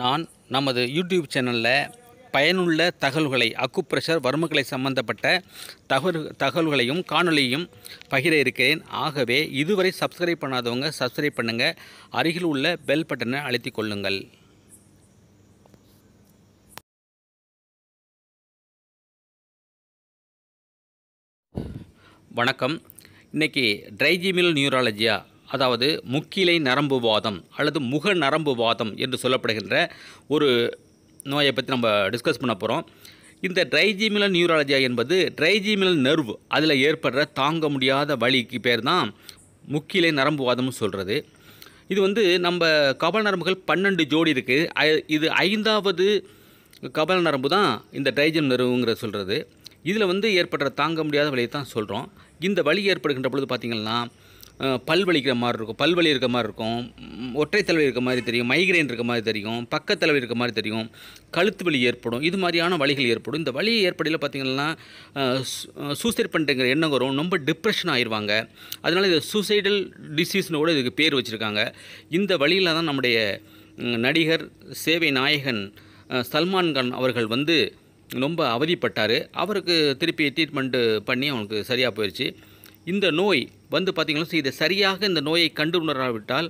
நான் நமது யூடியூப் சேனலில் பயனுள்ள தகவல்களை அக்குப்ரெஷர் வர்மக்கலை சம்பந்தப்பட்ட தகவல் தகவல்களையும் காணொலியும் பகிர இருக்கிறேன். ஆகவே இதுவரை சப்ஸ்கிரைப் பண்ணாதவங்க சப்ஸ்கிரைப் பண்ணுங்கள் அருகில் உள்ள பெல் பட்டனை அழுத்திக் கொள்ளுங்கள். வணக்கம். இன்னைக்கு ட்ரைஜிமில் நியூராலஜியா அதாவது முக்கிலை நரம்பு வாதம் அல்லது முக நரம்பு வாதம் என்று சொல்லப்படுகின்ற ஒரு நோயை பற்றி நம்ம டிஸ்கஸ் பண்ண போகிறோம் இந்த ட்ரைஜிமிலன் நியூராலஜியா என்பது ட்ரைஜிமிலன் நர்வ் அதில் ஏற்படுற தாங்க முடியாத வலிக்கு பேர் தான் முக்கிலை நரம்பு வாதம்னு சொல்கிறது இது வந்து நம்ம கபல் நரம்புகள் பன்னெண்டு ஜோடி இருக்குது இது ஐந்தாவது கபல் நரம்பு தான் இந்த ட்ரைஜம் நர்வுங்கிற சொல்கிறது இதில் வந்து ஏற்படுற தாங்க முடியாத வழியை தான் சொல்கிறோம் இந்த வழி ஏற்படுகின்ற பொழுது பார்த்திங்கன்னா பல் வலிக்கிற மாதிரி இருக்கும். பல் வலி இருக்க மாதிரி இருக்கும். ஒற்றை தலைவலி இருக்க மாதிரி தெரியும். மைக்ரைன் இருக்க மாதிரி தெரியும். பக்கத்தலைவலி இருக்க மாதிரி தெரியும். கழுத்து வலி ஏற்படும். இது மாதிரியான வழிகள் ஏற்படும். இந்த வலி ஏற்படையில் பார்த்திங்கன்னா சூசைட் பண்ணுறங்கிற எண்ணம் வரும். ரொம்ப டிப்ரெஷன் ஆயிடுவாங்க அதனால் இது சூசைடல் டிசீஸ்னு கூட இதுக்கு பேர் வச்சுருக்காங்க. இந்த வழியில் தான் நம்முடைய நடிகர் சேவை நாயகன் சல்மான்கான் அவர்கள் வந்து ரொம்ப அவதிப்பட்டார். அவருக்கு திருப்பி ட்ரீட்மெண்ட்டு பண்ணி அவனுக்கு சரியாக போயிடுச்சு இந்த நோய் வந்து பார்த்திங்கன்னா இதை சரியாக இந்த நோயை கண்டு உணராவிட்டால்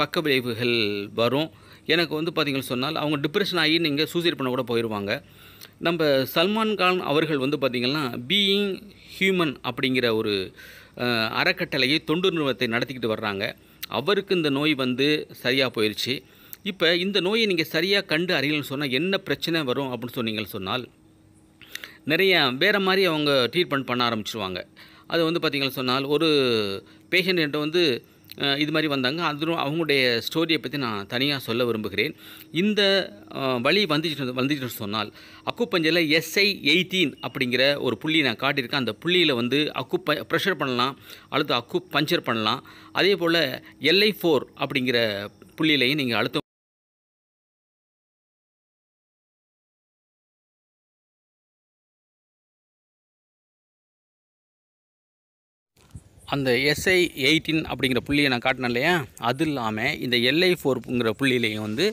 பக்க விளைவுகள் வரும். எனக்கு வந்து பார்த்திங்கன்னு சொன்னால் அவங்க டிப்ரெஷன் ஆகி நீங்கள் சூசைட் பண்ண கூட போயிடுவாங்க நம்ம சல்மான் கான் அவர்கள் வந்து பார்த்திங்கன்னா பீயிங் ஹியூமன் அப்படிங்கிற ஒரு அறக்கட்டளையை தொண்டு நிறுவனத்தை நடத்திக்கிட்டு வர்றாங்க. அவருக்கு இந்த நோய் வந்து சரியாக போயிடுச்சு இப்போ இந்த நோயை நீங்கள் சரியாக கண்டு அறியலன்னு சொன்னால் என்ன பிரச்சனை வரும் அப்படின்னு சொன்னீங்கன்னு சொன்னால் நிறைய வேறு மாதிரி அவங்க ட்ரீட்மெண்ட் பண்ண ஆரம்பிச்சிருவாங்க. அது வந்து பார்த்திங்கன்னு சொன்னால் ஒரு பேஷண்ட் என்கிட்ட வந்து இது மாதிரி வந்தாங்க. அதுவும் அவங்களுடைய ஸ்டோரியை பற்றி நான் தனியாக சொல்ல விரும்புகிறேன். இந்த வழி வலி வந்துச்சு வந்துச்சுன்னு சொன்னால் அக்குப்பஞ்சரில் எஸ்ஐ எயிட்டீன் அப்படிங்கிற ஒரு புள்ளி நான் காட்டியிருக்கேன். அந்த புள்ளியில் வந்து அக்கு ப ப்ரெஷர் பண்ணலாம் அல்லது அக்கு பஞ்சர் பண்ணலாம். அதே போல் எல்ஐ ஃபோர் அப்படிங்கிற புள்ளியிலையும் நீங்கள் அழுத்தம் அந்த எஸ்ஐ எயிட்டின் அப்படிங்கிற புள்ளியை நான் காட்டினேன் இல்லையா? அது இல்லாமல் இந்த எல்ஐ ஃபோர்ங்கிற புள்ளியிலையும் வந்து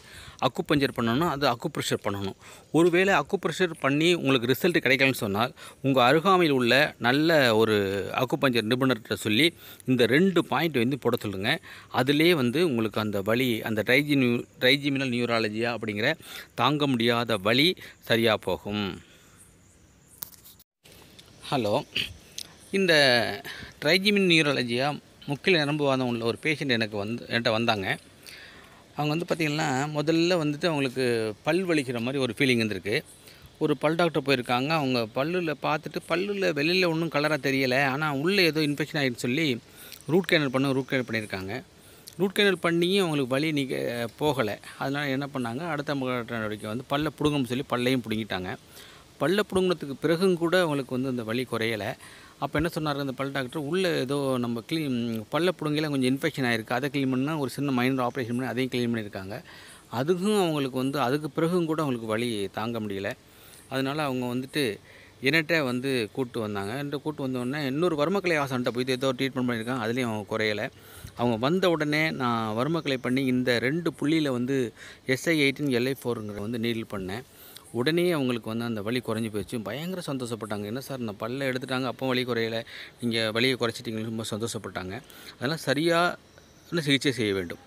அக்குப்பஞ்சர் பண்ணணும் அது அக்குப்ரெஷர் பண்ணணும். ஒருவேளை அக்குப்ரெஷர் பண்ணி உங்களுக்கு ரிசல்ட் கிடைக்கலன்னு சொன்னால் உங்கள் அருகாமையில் உள்ள நல்ல ஒரு அக்குப்பஞ்சர் நிபுணர்கிட்ட சொல்லி இந்த ரெண்டு பாயிண்ட் வந்து போட சொல்லுங்கள் அதிலே வந்து உங்களுக்கு அந்த வழி அந்த ட்ரைஜி நியூ ட்ரைஜிமினல் நியூராலஜியா அப்படிங்கிற தாங்க முடியாத வலி சரியாக போகும். ஹலோ இந்த ட்ரைஜிமின் நியூரலஜியா முக்கிய நரம்புவாதம் உள்ள ஒரு பேஷண்ட் எனக்கு வந்து என்கிட்ட வந்தாங்க. அவங்க வந்து பார்த்திங்கன்னா முதல்ல வந்துட்டு அவங்களுக்கு பல் வலிக்கிற மாதிரி ஒரு ஃபீலிங் இருந்திருக்கு. ஒரு பல் டாக்டர் போயிருக்காங்க. அவங்க பல்லில் பார்த்துட்டு பல்லில் வெளியில் ஒன்றும் கலராக தெரியலை. ஆனால் உள்ளே ஏதோ இன்ஃபெக்ஷன் ஆகிடுன்னு சொல்லி ரூட் கேனல் பண்ண ரூட் கேனல் பண்ணியிருக்காங்க. ரூட் கேனல் பண்ணியும் அவங்களுக்கு வலி நீக்க போகலை. அதனால் என்ன பண்ணாங்க? அடுத்த நடவடிக்கை வந்து பல்ல பிடுங்கன்னு சொல்லி பல்லையும் பிடுங்கிட்டாங்க. பல்ல பிடுங்கினதுக்கு பிறகும் கூட அவங்களுக்கு வந்து அந்த வலி குறையலை. அப்போ என்ன சொன்னார் அந்த பல் டாக்டர் உள்ளே ஏதோ நம்ம க்ளீன் பல்ல பிடுங்கில கொஞ்சம் இன்ஃபெக்ஷன் ஆகிருக்கு அதை க்ளீன் பண்ணால் ஒரு சின்ன மைனர் ஆப்ரேஷன் பண்ணி அதையும் க்ளீன் பண்ணியிருக்காங்க அதுக்கும் அவங்களுக்கு வந்து அதுக்கு பிறகும் கூட அவங்களுக்கு வழி தாங்க முடியல. அதனால் அவங்க வந்துட்டு என்கிட்ட வந்து கூப்பிட்டு வந்தாங்க. என்கிட்ட கூப்பிட்டு வந்தோடனே இன்னொரு வர்மக்கலை ஆசான்ட்ட போய் ஏதோ ட்ரீட்மெண்ட் பண்ணியிருக்காங்க அதுலேயும் அவங்க குறையலை. அவங்க வந்த உடனே நான் வர்மக்கலை பண்ணி இந்த ரெண்டு புள்ளியில் வந்து எஸ்ஐ எயிட்டின் எல்ஐ ஃபோருங்கிற வந்து நீடில் பண்ணேன். உடனே அவங்களுக்கு வந்து அந்த வலி குறைஞ்சி போயிடுச்சு. பயங்கர சந்தோஷப்பட்டாங்க. என்ன சார் நான் பல்ல எடுத்துட்டாங்க அப்போ வலி குறையலை. நீங்கள் வலியை குறைச்சிட்டிங்கன்னு ரொம்ப சந்தோஷப்பட்டாங்க. அதெல்லாம் சரியான சிகிச்சை செய்ய வேண்டும்.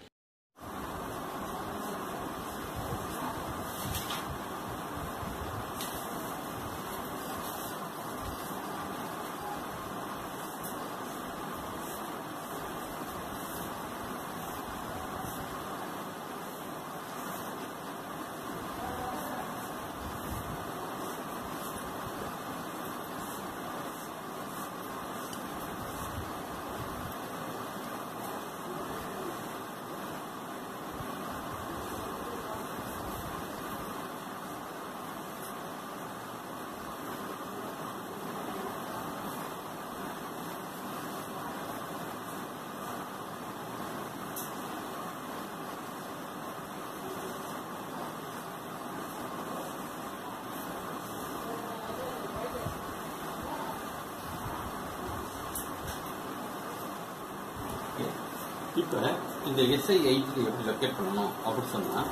இப்போ இந்த எஸ்ஐ எயிட் எப்படி லொக்கேட் பண்ணணும் அப்படின்னு சொன்னால்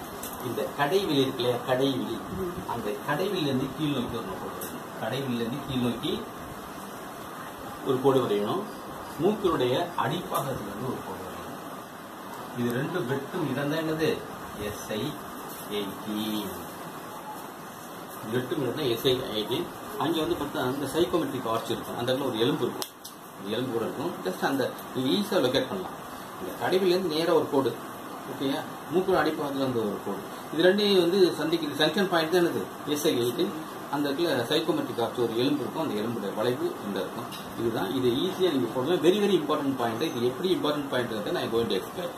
இந்த கடைவில் இருக்கு இல்லையா கடைவிழி அந்த கடைவிலேருந்து கீழ் நோக்கி ஒரு கோடு வரையணும் கடைவிலேருந்து கீழ் நோக்கி ஒரு கோடு வரையணும். மூக்கினுடைய அடிப்பாகத்திலிருந்து ஒரு கோடு வரையணும். இது ரெண்டு வெட்டும் இடம் என்னது? எஸ்ஐ எயிட்டீன் வெட்டும் இடம் தான் எஸ்ஐ எயிட்டீன் அங்கே வந்து பார்த்தா அந்த சைக்கோமெட்ரிக் ஆர்ச் இருக்கும். அந்த இடத்துல ஒரு எலும்பு இருக்கும். எலும்பு கூட இருக்கும். ஜஸ்ட் அந்த நீங்கள் ஈஸியாக லொக்கேட் பண்ணலாம். கடைவிலேருந்து நேராக ஒரு கோடு. ஓகேயா மூக்கு அடிப்பாகத்தில் வந்து ஒரு கோடு. இது ரெண்டையும் வந்து சந்திக்கிறது ஜங்ஷன் பாயிண்ட் தான் என்னது? எஸ்ஐ எயிட்டீன் அந்த இடத்துல சைக்கோமெட்ரிக் ஆர்ச் ஒரு எலும்பு இருக்கும். அந்த எலும்புடைய வளைவு இந்த இருக்கும். இதுதான். இது ஈஸியாக நீங்கள் போடலாம். வெரி வெரி இம்பார்ட்டன்ட் பாயிண்ட் இது எப்படி இம்பார்ட்டன்ட் பாயிண்ட் நான் கோயின் டு எக்ஸ்பிளைன்